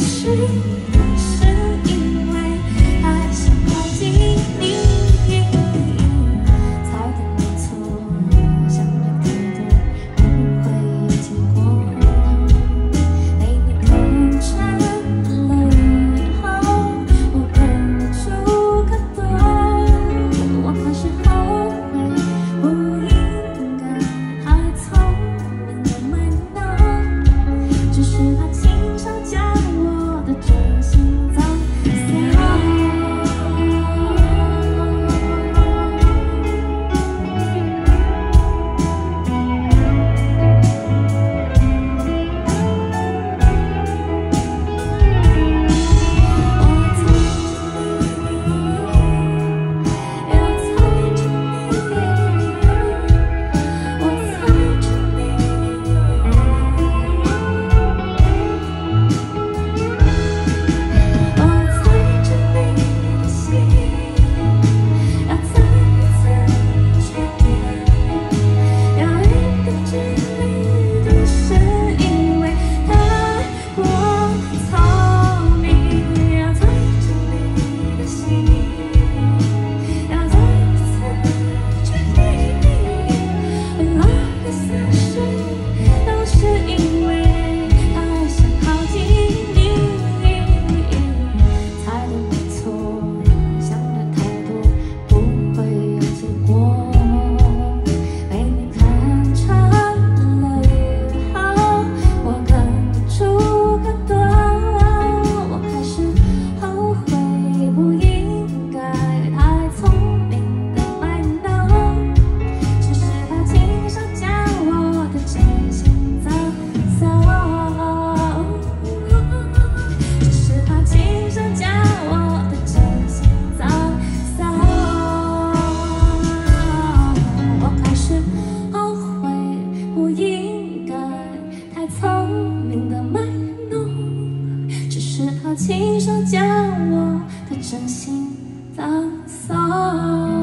心。是真心葬送